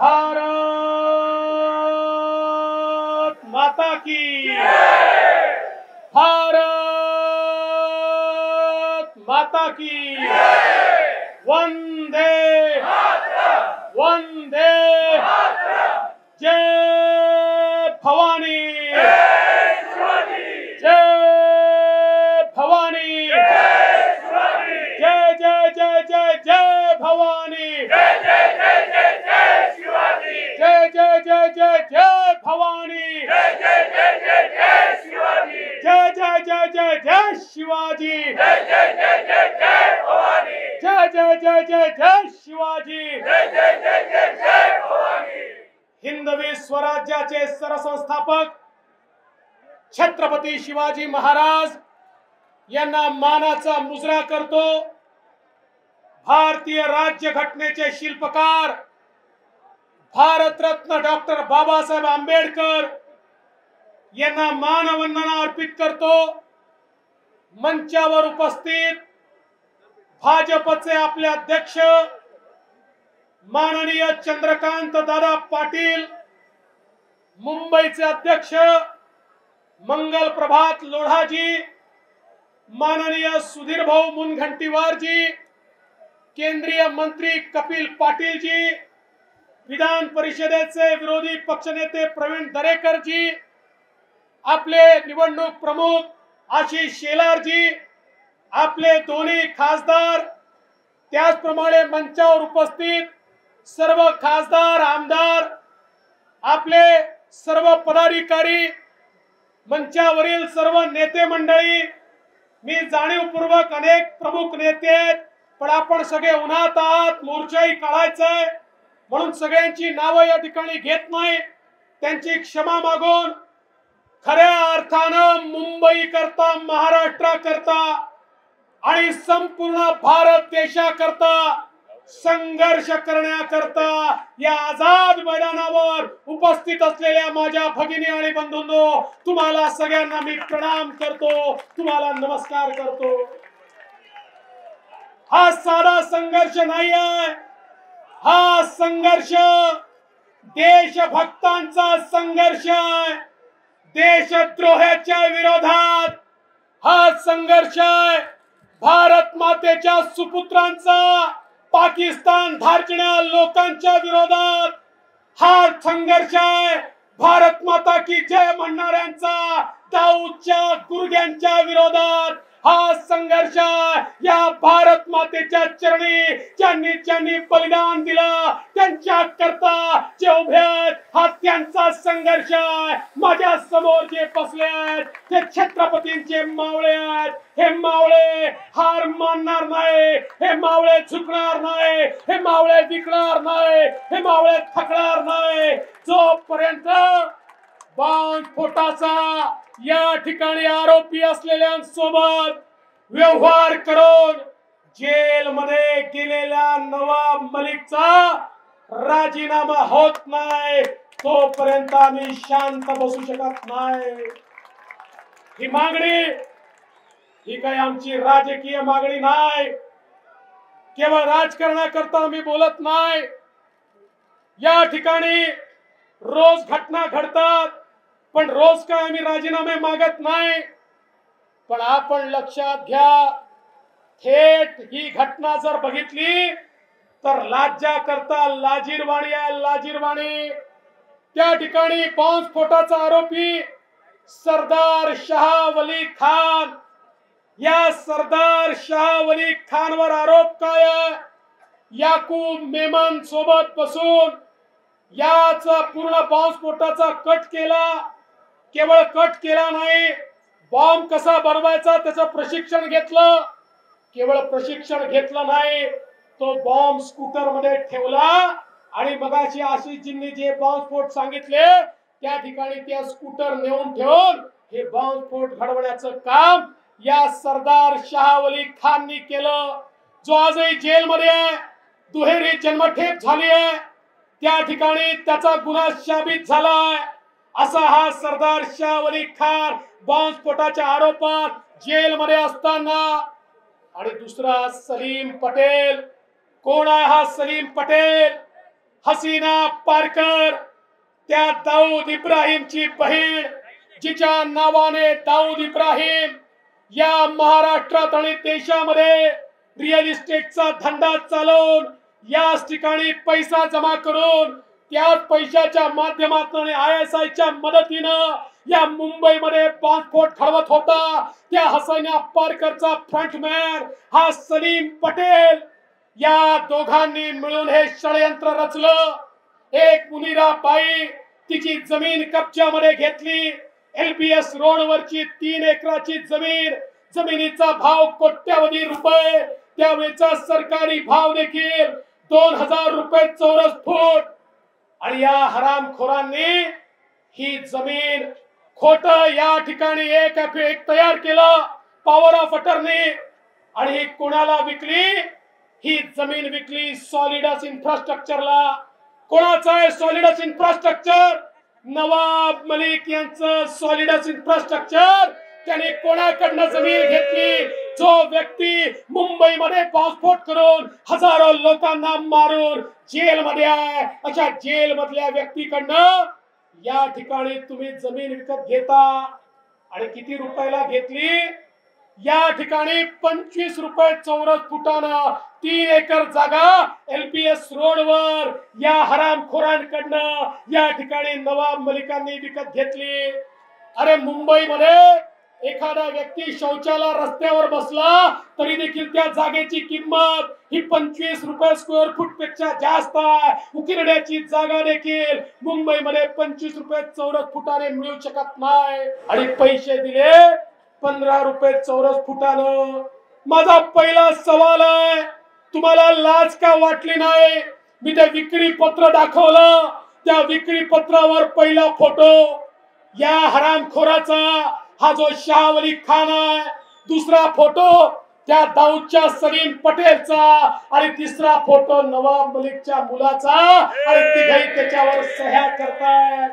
भारत माता की भारत माता की वंदे वंदे जय भवानी। जय भवानी। जय जय जय जय जय भवानी जय जय जय जय जय भवानी जय जय जय जय जय शिवाजी जय जय जय जय जय शिवाजी हिंदवी संस्थापक छत्रपती शिवाजी महाराज यांना मानाचा मुजरा करतो. भारतीय राज्य घटनेचे शिल्पकार भारतरत्न डॉक्टर बाबासाहेब आंबेडकर यांना मानवंदना अर्पित करतो. मंचावर उपस्थित भाजपचे आपले अध्यक्ष माननीय चंद्रकांत दादा पाटील मुंबईचे अध्यक्ष मंगल प्रभात लोढाजी माननीय सुधीर भाऊ मुनघंटीवारजी केंद्रीय मंत्री कपिल पाटीलजी विधान परिषदेचे विरोधी पक्षनेते प्रवीण दरेकरजी आपले निवडणूक प्रमुख आशिष शेलारजी आपले दोन्ही खासदार त्याचप्रमाणे मंचावर उपस्थित सर्व खासदार आमदार आपले सर्व पदाधिकारी मंचावरील सर्व नेते मंडळी मी जाणीवपूर्वक अनेक प्रमुख नेते आहेत पण आपण सगळे उन्हात आहात मोर्चाही काढायचाय म्हणून सगळ्यांची नावं या ठिकाणी घेत नाही. त्यांची क्षमा मागून खऱ्या अर्थानं मुंबई करता महाराष्ट्रा करता आणि संपूर्ण भारत देशाकरता संघर्ष करण्याकरता या आझाद मैदानावर उपस्थित असलेल्या माझ्या भगिनी आणि बंधूंनो तुम्हाला सगळ्यांना मी प्रणाम करतो. तुम्हाला नमस्कार करतो. हा साधा संघर्ष नाही आहे हा संघर्ष देशभक्तांचा संघर्ष आहे. देशद्रोहाच्या विरोधात हा संघर्ष आहे. भारत मातेच्या सुपुत्रांचा पाकिस्तान धारचण्या लोकांच्या विरोधात हा संघर्ष आहे. भारत माता की जय म्हणणाऱ्यांचा दाऊदच्या गुडघ्यांच्या विरोधात संघर्ष या भारत मातेच्या चरणी ज्यांनी ज्यांनी बलिदान दिलं त्यांच्या करता जे उभे हा त्यांचा संघर्ष आहे. माझ्यासमोर जे बसले आहेत ते छत्रपतींचे मावळे आहेत. हे मावळे हार मानणार नाही. हे मावळे झुकणार नाही. हे मावळे विकणार नाही. हे मावळे थकणार नाही. जोपर्यंत बाण फोटाचा या ठिकाणी आरोपी असलेल्यांसोबत व्यवहार करून जेलमध्ये गेलेला नवाब मलिकचा राजीनामा होत नाही. तोपर्यंत आम्ही शांत बसू शकत नाही. ही मागणी ही काही आमची राजकीय मागणी नाही. केवळ राजकारणाकरता आम्ही बोलत नाही. या ठिकाणी रोज घटना घडतात पण रोज काय आम्ही राजीनामे मागत नाही. पण आपण लक्षात घ्या थेट ही घटना जर बघितली तर लाज्या करता लाजीरवाणी आहे लाजीरवाणी. त्या ठिकाणी बॉम्बस्फोटाचा आरोपी सरदार शाह वली खान. या सरदार शाह वली खानवर आरोप काय याकूब मेमन सोबत बसून याचा पूर्ण बॉम्बस्फोटाचा कट केला. केवळ कट केला नाही बॉम्ब कसा बनवायचा त्याचं प्रशिक्षण घेतलं. केवळ प्रशिक्षण घेतलं नाही तो बॉम्ब स्कूटरमध्ये ठेवला आणि मगाशी आशिषजींनी जे बॉम्बस्फोट सांगितले त्या ठिकाणी त्या स्कूटर नेऊन ठेवून हे बॉम्बस्फोट घडवण्याचं काम या सरदार शहावली खाननी केलं. जो आजही जेलमध्ये आहे दुहेरी जन्मठेप झाली आहे त्या ठिकाणी त्याचा गुन्हा शाबित झालाय. असा हा सरदार शाहवली खान बॉम्बस्फोटाच्या आरोपात जेलमध्ये असताना. आणि दुसरा सलीम पटेल. कोण आहे हा सलीम पटेल? हसीना पारकर. त्या दाऊद इब्राहिमची बहीण जिच्या नावाने दाऊद इब्राहिम या महाराष्ट्रात आणि देशामध्ये रिअल इस्टेटचा धंदा चालवून याच ठिकाणी पैसा जमा करून त्याच पैशाच्या माध्यमातून आणि आय एस आयच्या मदतीनं या मुंबईमध्ये बॉम्बस्फोट खळवत होता. त्या हसन अप्पारकरचा फ्रंटमॅन हा सलीम पटेल. या दोघांनी मिळून हे षडयंत्र रचलं. एक मुनिरा बाई तिची जमीन कब्जामध्ये घेतली. एलबीएस रोड वरची तीन एकराची जमीन जमिनीचा भाव कोट्यावधी रुपये. त्यावेळेचा सरकारी भाव देखील दोन हजार रुपये चौरस फूट. आणि या हरामखोरांनी ही जमीन खोट या ठिकाणी एक एक तयार केलं पॉवर ऑफ अटर्नी आणि ही कोणाला विकली? ही जमीन विकली सॉलिडस इन्फ्रास्ट्रक्चरला कोणाचं आहे सॉलिडस इन्फ्रास्ट्रक्चर नवाब मलिक यांचं सॉलिडस इन्फ्रास्ट्रक्चर त्याने कोणाकडनं जमीन घेतली? जो व्यक्ती मुंबईमध्ये पासपोर्ट करून हजारो लोकांना मारून जेलमध्ये आहे अशा जेल मधल्या व्यक्तीकडनं या ठिकाणी तुम्ही जमीन विकत घेता. आणि किती रुपयाला घेतली? या ठिकाणी पंचवीस रुपये चौरस फुटानं तीन एकर जागा एलपीएस रोडवर या हरामखोरांकडनं या ठिकाणी नवाब मलिकांनी विकत घेतली. अरे मुंबईमध्ये एखादा व्यक्ती शौचाला रस्त्यावर बसला तरी देखील त्या जागेची किंमत ही पंचवीस रुपये स्क्वेअर फूटपेक्षा जास्त आहे. उकिरड्याची जागा देखील मुंबईमध्ये पंचवीस रुपये चौरस फुटाने मिळू शकत नाही. आणि पैसे दिले पंधरा रुपये चौरस फुटानं. माझा पहिला सवाल आहे तुम्हाला लाज का वाटली नाही? मी ते विक्री पत्र दाखवलं. त्या विक्री पत्रावर पहिला फोटो या हरामखोराचा हा जो शाह अली खान आहे दुसरा फोटो त्या दाऊदच्या सलीम पटेलचा आणि तिसरा फोटो नवाब मलिकच्या मुलाचा आणि तिघही त्याच्यावर सह्या करतायत.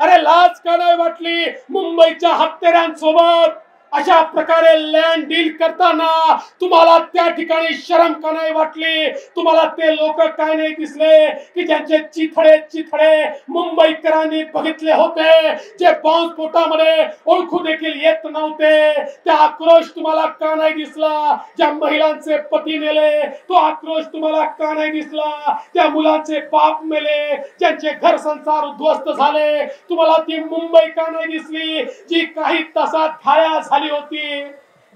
अरे लाज का नाही वाटली मुंबईच्या हत्यारांसोबत? अशा प्रकारे लँड डील करताना तुम्हाला त्या ठिकाणी शरम का नाही वाटली? तुम्हाला ते लोक काय नाही दिसले? की ज्यांचे चिथडे चिथडे मुंबईकरांनी बघितले होते जे बॉम्बस्फोटामध्ये ओळखू देखील येत नव्हते. त्या आक्रोश तुम्हाला का नाही दिसला? ज्या महिलांचे पती मेले तो आक्रोश तुम्हाला का नाही दिसला? त्या मुलांचे बाप मेले ज्यांचे घर संसार उद्ध्वस्त झाले तुम्हाला ती मुंबई का नाही दिसली? जी काही तासात घाया झाली झाली होती.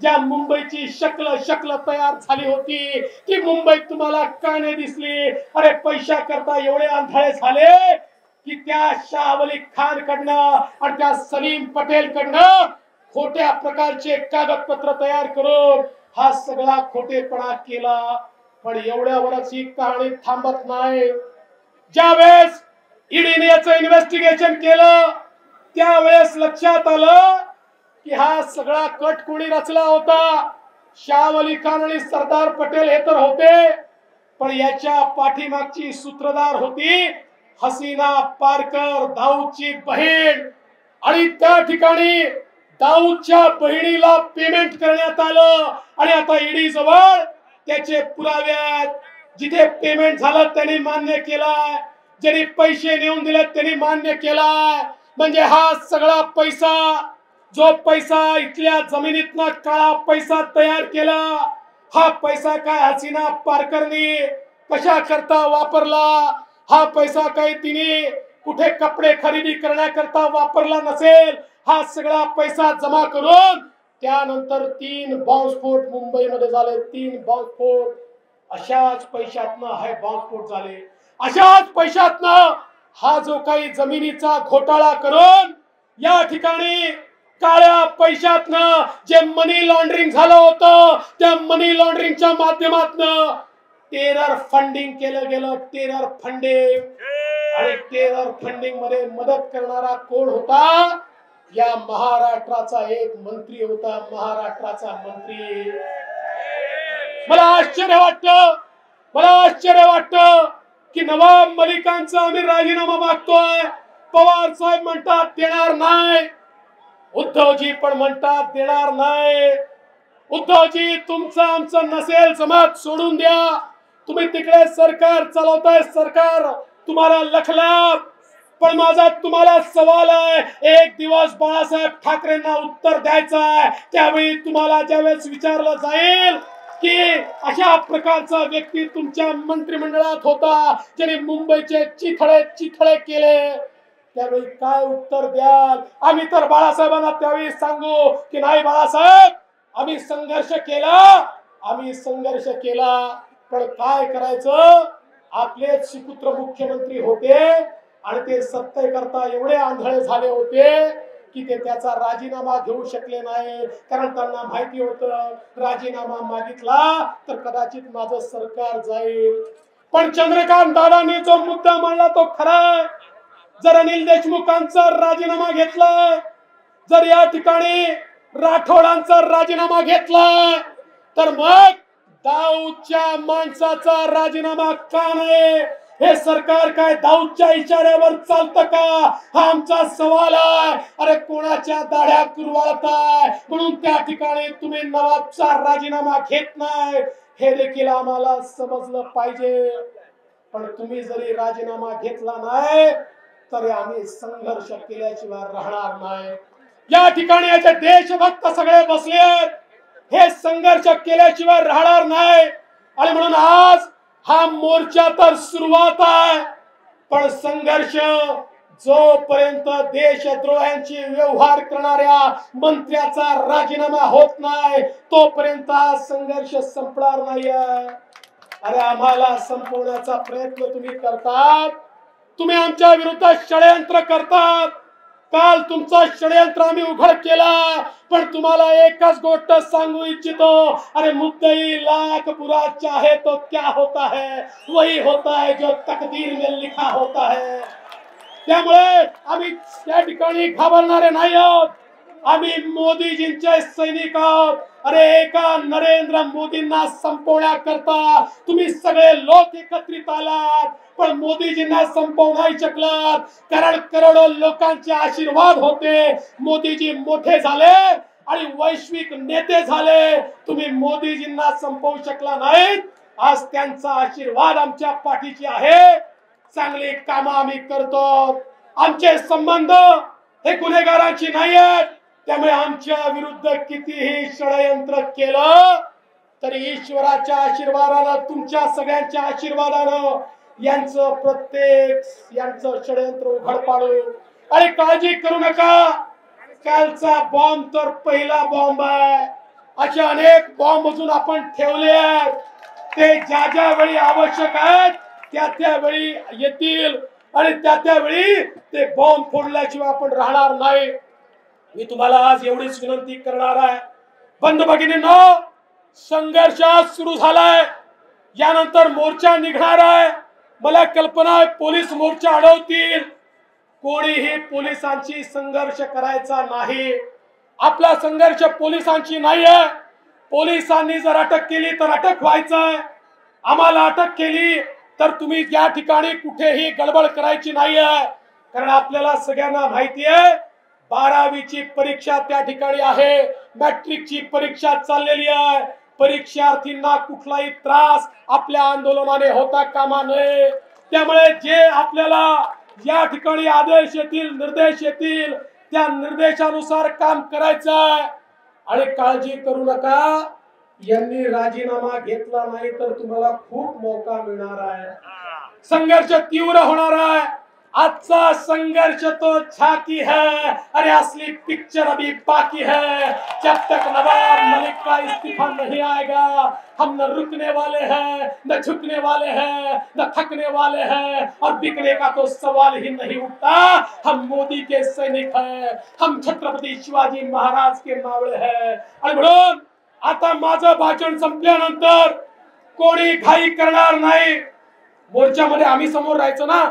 ज्या मुंबईची शक्ल शक्ल तयार झाली होती. की मुंबईत तुम्हाला काने दिसली. अरे पैशा करता एवढे आंधळे झाले की त्या शाह अली खान कडनं आणि त्या सलीम पटेल कडनं खोट्या प्रकारचे कागदपत्र तयार करून हा सगळा खोटेपणा केला. पण एवढ्यावरच ही कहाणी थांबत नाही. ज्यावेळेस ईडीने याचं इन्व्हेस्टिगेशन केलं त्यावेळेस लक्षात आलं की हा सगळा कट कोणी रचला होता? शाह अली खान आणि सरदार पटेल हे तर होते पण याच्या पाठीमागची सूत्रधार होती हसीना पारकर दाऊदची बहीण. आणि त्या ठिकाणी दाऊदच्या बहिणीला पेमेंट करण्यात आलं. आणि आता ईडी जवळ त्याचे पुरावे आहेत. जिथे पेमेंट झालं त्यांनी मान्य केलाय. ज्यांनी पैसे नेऊन दिले त्यांनी मान्य केलाय. म्हणजे हा सगळा पैसा जो पैसा इथल्या जमिनीतनं काळा पैसा तयार केला हा पैसा काय हसीना पारकरनी कशा करता वापरला? हा पैसा काय तिने कुठे कपडे खरेदी करण्याकरता वापरला नसेल? हा सगळा पैसा जमा करून त्यानंतर तीन बॉम्बस्फोट मुंबईमध्ये झाले. तीन बॉम्बस्फोट अशाच पैशातनं हे बॉम्बस्फोट झाले. अशाच पैशातनं हा जो काही जमिनीचा घोटाळा करून या ठिकाणी काळ्या पैशातनं जे मनी लॉन्ड्रिंग झालं होतं त्या मनी लॉन्ड्रिंगच्या माध्यमातनं टेरर फंडिंग केलं गेलं टेरर फंडिंग आणि टेरर फंडिंगमध्ये मदत करणारा कोण होता? या महाराष्ट्राचा एक मंत्री होता महाराष्ट्राचा मंत्री. मला आश्चर्य वाटत मला आश्चर्य वाटत की नवाब मलिकांचा आम्ही राजीनामा मागतोय. पवार साहेब म्हणतात देणार नाही. उद्धवजी पण म्हणतात देणार नाही. उद्धवजी तुमचं आमचं नसेल समाज सोडून द्या. तुम्ही तिकडे सरकार चालवताय सरकार तुम्हाला लखला पण माझा तुम्हाला सवाल आहे एक दिवस बाळासाहेब ठाकरेंना उत्तर द्यायचं आहे. त्यावेळी तुम्हाला ज्यावेळेस विचारलं जाईल की अशा प्रकारचा व्यक्ती तुमच्या मंत्रिमंडळात होता ज्याने मुंबईचे चिथळे चिथळे केले. त्यावेळी काय उत्तर द्याल? आम्ही तर बाळासाहेबांना त्यावेळी सांगू की नाही बाळासाहेब आम्ही संघर्ष केला आम्ही संघर्ष केला. पण काय करायचं? आपलेच सुपुत्र मुख्यमंत्री होते आणि ते सत्य करता एवढे आंधळे झाले होते की ते त्याचा राजीनामा घेऊ शकले नाही. कारण त्यांना माहिती होतं राजीनामा मागितला तर कदाचित माझं सरकार जाईल. पण चंद्रकांत दादांनी जो मुद्दा मांडला तो खरा आहे. जर अनिल देशमुखांचा राजीनामा घेतला जर या ठिकाणी राठोडांचा राजीनामा घेतला तर मग दाऊदच्या माणसाचा राजीनामा का नाही? हे सरकार काय दाऊदच्या इशाऱ्यावर चालतं का? हा आमचा सवाल आहे. अरे कोणाच्या दाढ्या कुरवाळताय म्हणून त्या ठिकाणी तुम्ही नवाबचा राजीनामा घेत नाही. हे देखील आम्हाला समजलं पाहिजे. पण तुम्ही जरी राजीनामा घेतला नाही तरी आम्ही संघर्ष केल्याशिवाय राहणार नाही. या ठिकाणी याचे देशभक्त सगळे बसले आहेत. हे संघर्ष केल्याशिवाय राहणार नाही. आणि म्हणून आज हा मोर्चा तर सुरुवात आहे. पण संघर्ष जोपर्यंत देशद्रोह्यांची व्यवहार करणाऱ्या मंत्र्याचा राजीनामा होत नाही तोपर्यंत हा संघर्ष संपणार नाही अरे आम्हाला संपवण्याचा प्रयत्न तुम्ही करतात. तुम्ही आमच्या विरुद्ध षडयंत्र करतात. काल तुमचा षडयंत्र आम्ही उघड केला पण तुम्हाला एकच गोष्ट सांगू इच्छितो. अरे मुद्दई लाख बुरा चाहे तो क्या होता है? वही होता है जो तकदीर में लिखा होता है. त्यामुळे आम्ही त्या ठिकाणी घाबरणारे नाही आहोत. आम्ही मोदीजींचे सैनिक आहोत. अरे एका नरेंद्र मोदींना संपवण्याकरता तुम्ही सगळे लोक एकत्रित आलात. पण मोदीजींना संपवू नाही शकलात. कारण करोडो लोकांचे आशीर्वाद होते. मोदीजी मोठे झाले आणि वैश्विक नेते झाले. तुम्ही मोदीजींना संपवू शकला नाहीत. आज त्यांचा आशीर्वाद आमच्या पाठीची आहे. चांगली कामं आम्ही करतो. आमचे संबंध हे गुन्हेगारांची नाही आहेत त्यामुळे आमच्या विरुद्ध कितीही षडयंत्र केलं तरी ईश्वराच्या आशीर्वादानं तुमच्या सगळ्यांच्या आशीर्वादानं यांचं प्रत्येक यांचं षडयंत्र उघड पाडू आणि काळजी करू नका. कालचा बॉम्ब तर पहिला बॉम्ब आहे. असे अनेक बॉम्ब अजून आपण ठेवले आहेत. ते ज्या ज्या वेळी आवश्यक आहेत त्या त्या वेळी येतील. आणि त्या त्या वेळी ते बॉम्ब फोडल्याशिवाय आपण राहणार नाही. मी तुम्हाला आज एवढीच विनंती करणार आहे. बंद भगिनींनो संघर्ष आज सुरू झालाय. यानंतर मोर्चा निघणार आहे. मला कल्पना आहे पोलीस मोर्चा अडवतील. कोणीही पोलिसांची संघर्ष करायचा नाही. आपला संघर्ष पोलिसांची नाही आहे पोलिसांनी जर अटक केली तर अटक व्हायचं आम्हाला अटक केली तर तुम्ही या ठिकाणी कुठेही गडबड करायची नाही आहे कारण आपल्याला सगळ्यांना माहिती आहे बारावीची परीक्षा त्या ठिकाणी आहे. मॅट्रिकची परीक्षा चाललेली आहे. परीक्षार्थींना कुठलाही त्रास आपल्या आंदोलनाने होता कामा नये. त्यामुळे जे आपल्याला या ठिकाणी आदेश येतील निर्देश येतील त्या निर्देशानुसार काम करायचं आहे आणि काळजी करू नका. यांनी राजीनामा घेतला नाही तर तुम्हाला खूप मौका मिळणार आहे. संघर्ष तीव्र होणार आहे. आजचा संघर्ष तो झाकी है। अरे असली पिक्चर अभी बाकी है। जब तक नवाब मलिक का इस्तीफा नहीं आएगा, हम न रुकने वाले हैं, न झुकने वाले हैं, न थकने वाले हैं और बिकने का तो सवाल ही नहीं उठता। हम मोदी के सैनिक हैं। हम छत्रपती शिवाजी महाराज के मावळे हैं। म्हणून आता माझं भाषण संपल्यानंतर कोणी घाई करणार नाही? मोर्चामध्ये आम्ही समोर राहायचो ना?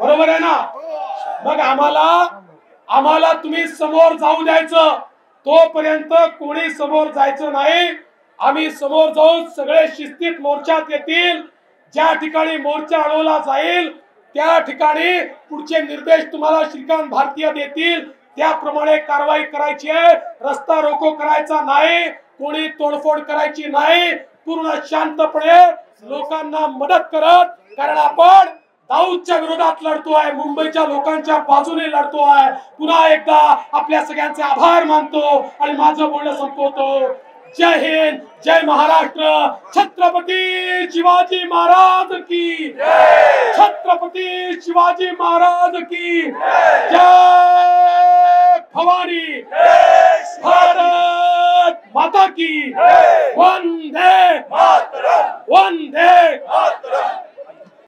बरोबर आहे ना? मग आम्हाला आम्हाला तुम्ही समोर जाऊ द्यायचं. तोपर्यंत कोणी समोर जायचं नाही. आम्ही समोर जाऊन सगळे शिस्तीत मोर्चात येतील. ज्या ठिकाणी मोर्चा अडवला जाईल त्या ठिकाणी पुढचे निर्देश तुम्हाला श्रीकांत भारतीय देतील. त्याप्रमाणे कारवाई करायची आहे. रस्ता रोको करायचा नाही. कोणी तोडफोड करायची नाही. पूर्ण शांतपणे लोकांना मदत करत कारण आपण दाऊदच्या विरोधात लढतोय मुंबईच्या लोकांच्या बाजूने लढतोय पुन्हा एकदा आपल्या सगळ्यांचे आभार मानतो आणि माझं बोलणं संपवतो. जय हिंद जय महाराष्ट्र. छत्रपती शिवाजी महाराज की छत्रपती शिवाजी महाराज की जय. भवानी. भारत माता की वंदे वंदे